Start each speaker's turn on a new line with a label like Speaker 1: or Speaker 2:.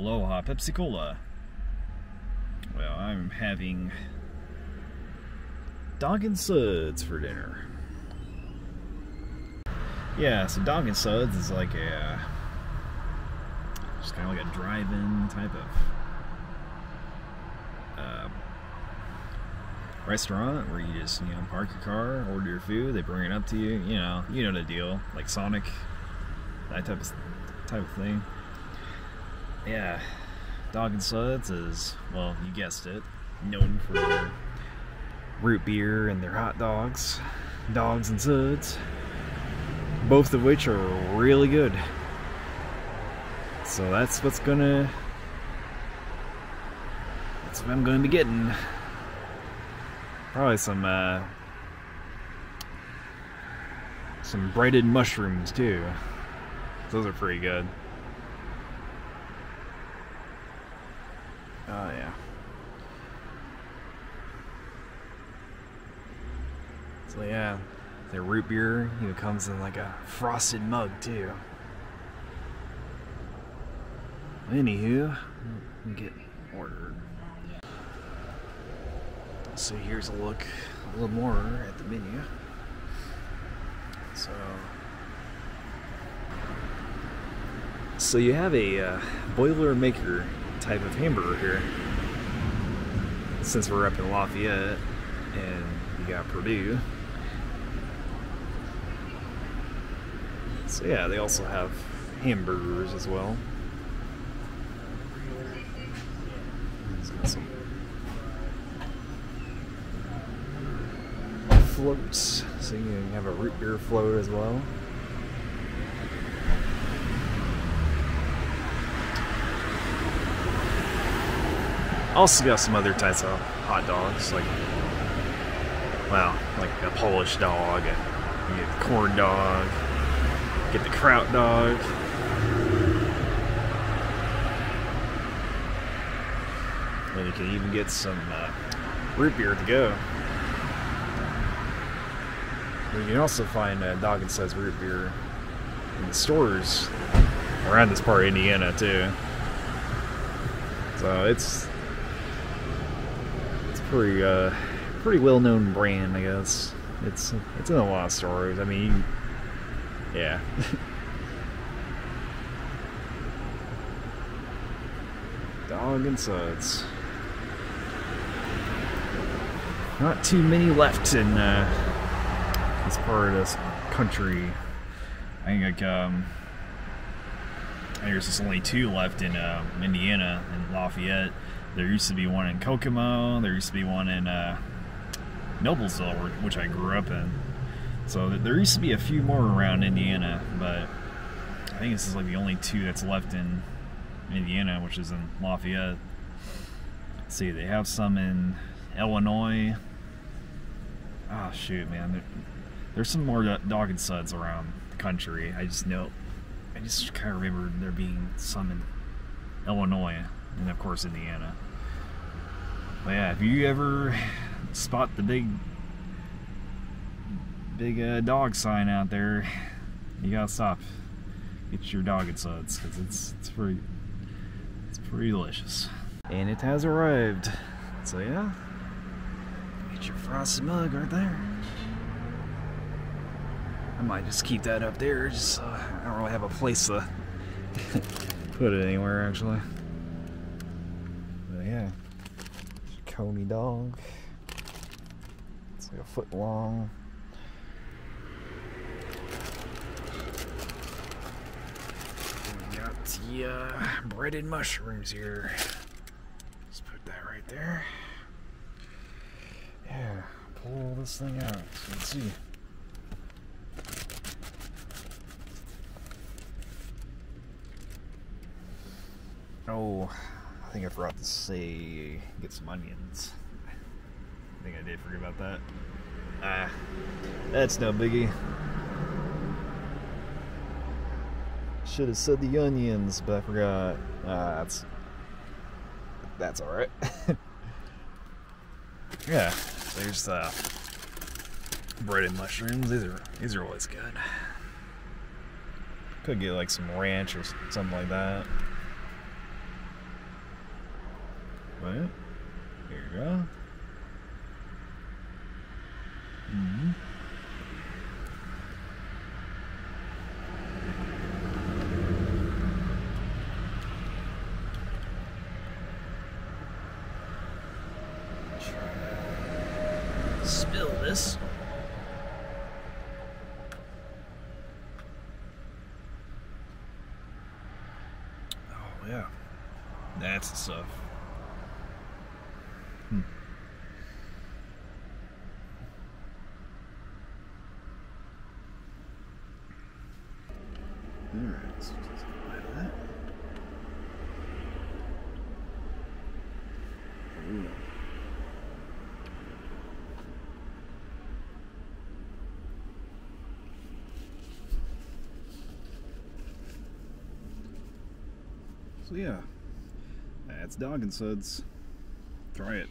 Speaker 1: Aloha Pepsi Cola. Well, I'm having dog and suds for dinner. Yeah, so dog and suds is like a just kind of like a drive-in type of uh, restaurant where you just you know park your car, order your food, they bring it up to you. You know, you know the deal, like Sonic, that type of type of thing. Yeah, Dog and Suds is well, you guessed it, known for root beer and their hot dogs, dogs and suds, both of which are really good. So that's what's gonna that's what I'm gonna be getting. Probably some uh, some breaded mushrooms too. Those are pretty good. Oh yeah. So yeah, their root beer, you know, comes in like a frosted mug too. Anywho, get ordered. So here's a look a little more at the menu. So, so you have a uh, boiler maker type of hamburger here. Since we're up in Lafayette and you got Purdue. So yeah, they also have hamburgers as well. Some floats, so you can have a root beer float as well. Also got some other types of hot dogs, like well, like a Polish dog, you get corn dog, get the kraut dog. And you can even get some uh, root beer to go. You can also find uh, Dog and Suds root beer in the stores around this part of Indiana too. So it's pretty uh, pretty well known brand, I guess. It's it's in a lot of stores. I mean, yeah. Dog and Suds. Not too many left in uh, this part of this country. I think like um, there's just only two left in uh, Indiana in Lafayette. There used to be one in Kokomo. There used to be one in uh, Noblesville, which I grew up in. So there used to be a few more around Indiana, but I think this is like the only two that's left in Indiana, which is in Lafayette. Let's see, they have some in Illinois. Oh shoot, man, there, there's some more dog and suds around the country. I just know, I just kind of remember there being some in Illinois, and of course Indiana. But yeah, if you ever spot the big big uh, dog sign out there, you gotta stop. Get your dog and suds because it's it's pretty it's pretty delicious. And it has arrived. So yeah, get your frosted mug right there. I might just keep that up there. Just uh, I don't really have a place to put it anywhere actually. But yeah, Coney dog. It's like a foot long. We got the uh, breaded mushrooms here. Let's put that right there. Yeah, pull this thing out so can see. Oh, I think I forgot to say get some onions. I think I did forget about that. Ah, that's no biggie. Should have said the onions, but I forgot. Ah, that's that's all right. yeah, there's uh, breaded mushrooms. These are these are always good. Could get like some ranch or something like that. It. Here you go. Mm-hmm. Spill this. Oh yeah, that's the stuff. Hmm. Alright, so just buy that. Ooh. So yeah, that's Dog and Suds. Try it.